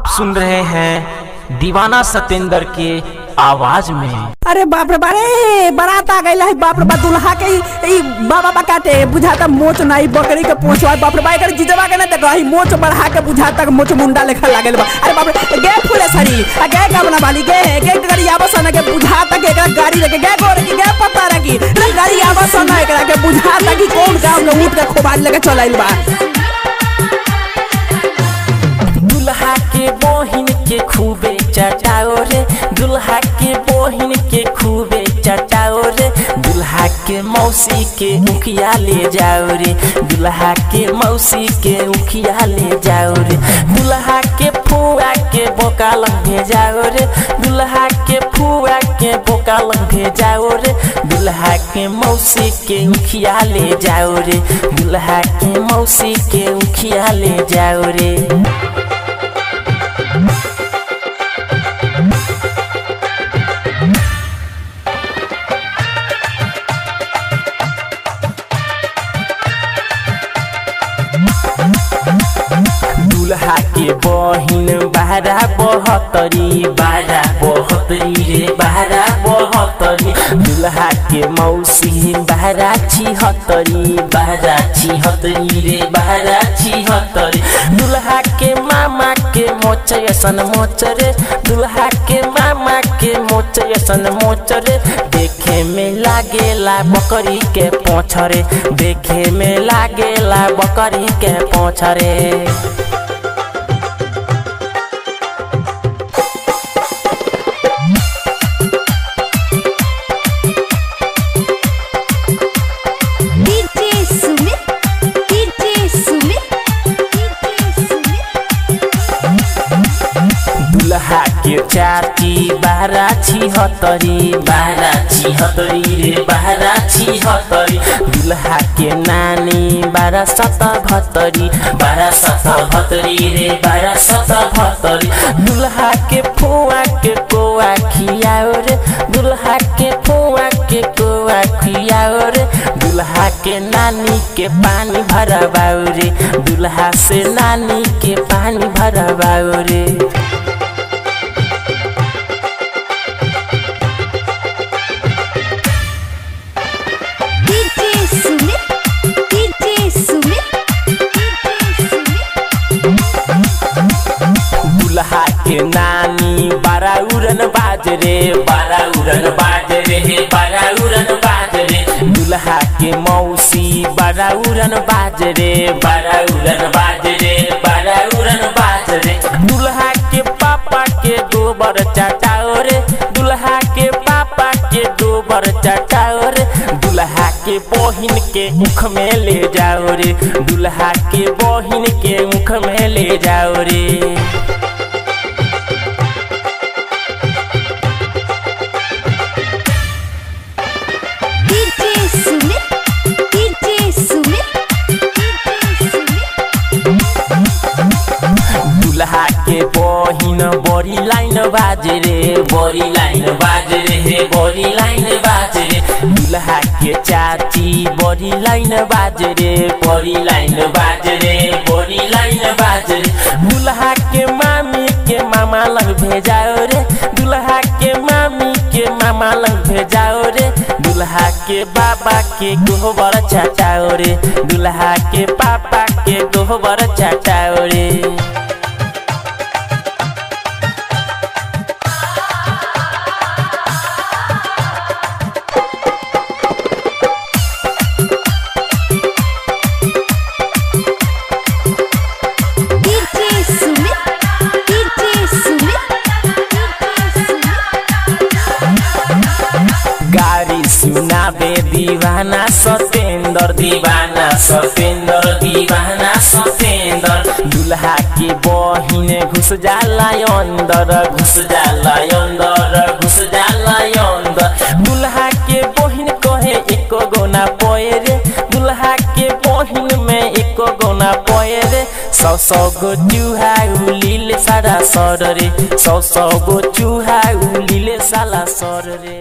आप सुन रहे हैं दीवाना सतेंद्र के आवाज़ में। अरे बाप रे बारे बारात आ गई है बाप रे बा दुल्हा के ई- बाबा बा काटे बुझाता मोच नहीं बकरी के पोछवा बाप रे बा एकर जिजवा के ना देखो, ई मोच बढ़ा के बुझाता के मोच मुंडा लेखा लागल बा। अरे बाप रे, गे फुले सरी, आ गे का बना वाली, गे गे गाड़ी आवस ना के बुझाता के एकरा गाड़ी लेके गे गोरे की गे पता रखी गाड़ी आवस ना एकरा के बुझाता कि कौन गाँव के ऊँट के खोबाज लेके चलाइल बा। के बहिन के खूबे चटाओ रे दुल्हा के मौसी के उखिया ले जाओ रे दुल्हा के मौसी के उखिया ले जाओ रे दुल्हा के फुआ के बोकाल भेजाओ रे दुल्हा के फुआ के बोकाल भेजाओ रे दुल्हा के मौसी के उखिया ले जाओ रे दुल्हा के मौसी के उखिया ले जाओ रे बारा बहत्तरी बारा बहत्तरी रे, बारा बहतरी दुल्हा के मौसी, बारा छिहत्तरी बारा छिहत्तरी रे, बारा छिहत्तरी। दुल्हा के मामा के मोच ऐसन मोच रे दुल्हा के मामा के मोच ऐसन मोच रे देखे में लागेला बकरी के पोछ रे देखे में लागेला बकरी के पोछ रे दुल्हा के चाची बारा छिहत्तरी बारा छिहत्तरी रे बारा छिहत्तरी दुल्हा के नानी बारा सतहत्तरी बारा सतहत्तरी रे बारा सतहत्तरी दुल्हा के फुआ के कोआ खियाओ रे। दुल्हा के फुआ के कोआ खियाओ रे। दुल्हा के नानी के पानी भरवाओ रे। दुल्हा से नानी के पानी भरवाओ रे। दुल्हा के नानी बारा उड़न बाज रे। बारा उड़न बाज रे बारा उड़न बाज रे। दुल्हा के मौसी बारा उड़न बाजरे बारा उड़न बाज रे बारा उड़न बाज रे। दुल्हा के पापा के गोबर चटाओ रे दुल्हा के पापा के गोबर चटाओ रे दुल्हा के बहिन के मुख में ले जाओ रे। दुल्हा के बहिन के मुख में ले जाओ रे। बहिन बड़ी लाइन बाजे रे, बड़ी लाइन बाजे रे, बड़ी लाइन बाजे रे। दुल्हा के चाची, बड़ी लाइन बाजे रे, बड़ी लाइन बाजे रे, बड़ी लाइन बाजे रे। दुल्हा के मामी के मामा लग भेजाओ रे, दुल्हा के मामी के मामा लग भेजाओ रे। दुल्हा के बाबा के गोबर छटाओ रे, दुल्हा के पापा के गोबर छटाओ रे। दीवाना सतेंद्र दीवाना सतेंद्र दीवाना सतेंद्र दुल्हा के बहिने घुस जाला अंदर घुस जाला अंदर घुस जाला अंदर दुल्हा के बहिन कहे एको गोना पोए रे दुल्हा के बहिन में एको गोना पोए रे सौ सौ गो चूहा उलीले सारा सर रे सौ सौ गो चूहा उलीले साला सर रे